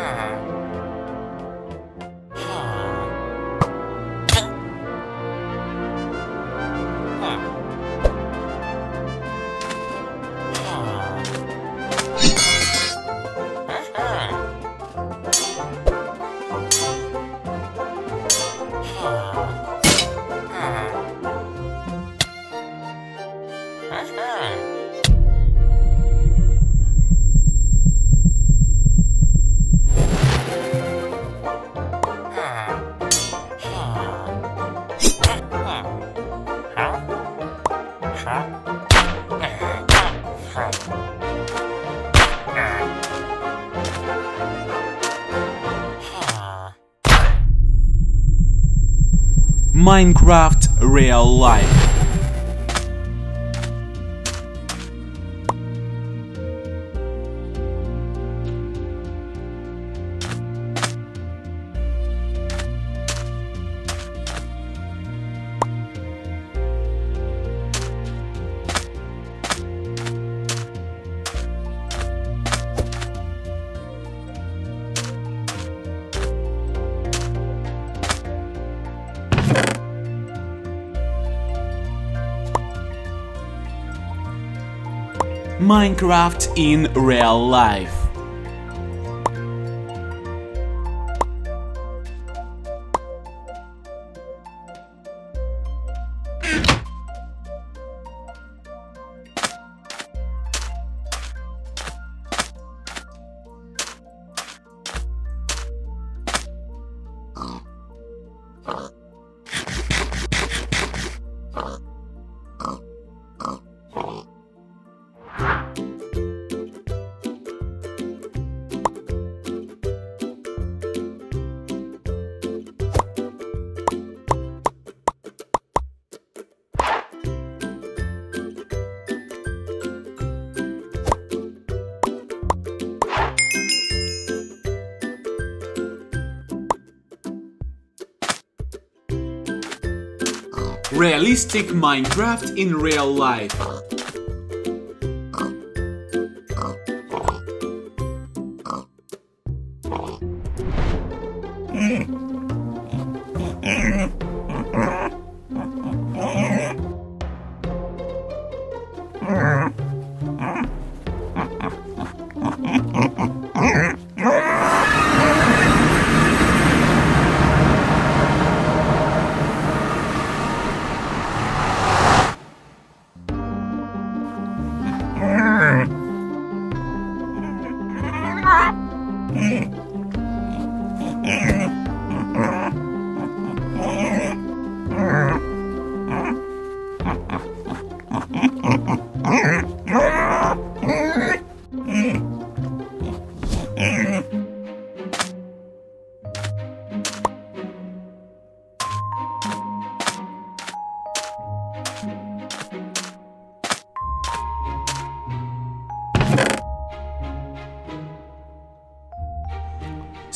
Ah. Minecraft Real Life Minecraft in real life. Realistic Minecraft in real life.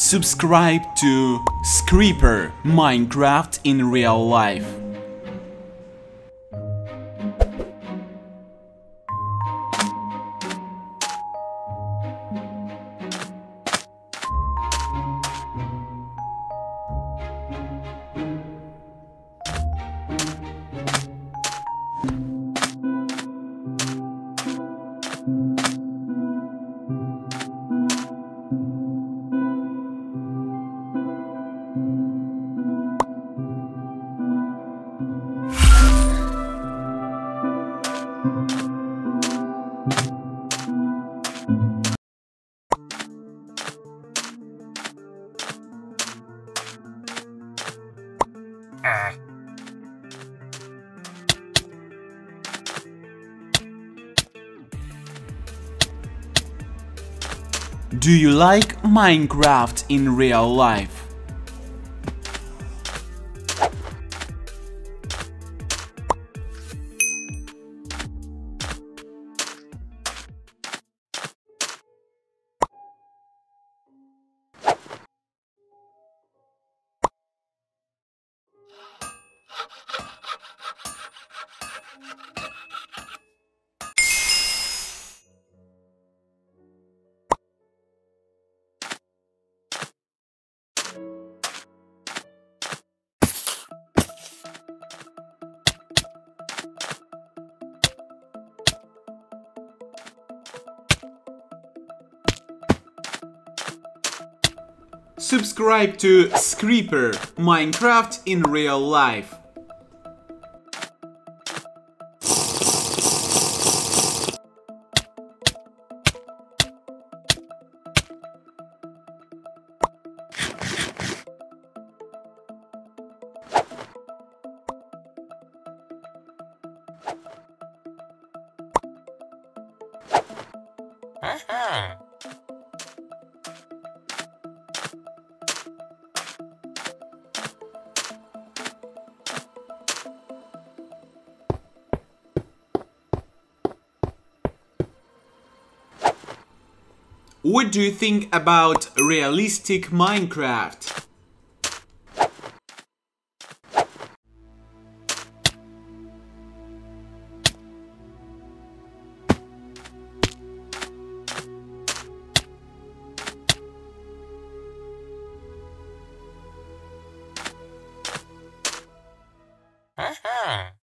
Subscribe to Skreeper Minecraft in real life. Do you like Minecraft in real life? Subscribe to Skreeper Minecraft in real life. Uh-huh. What do you think about realistic Minecraft? Uh-huh.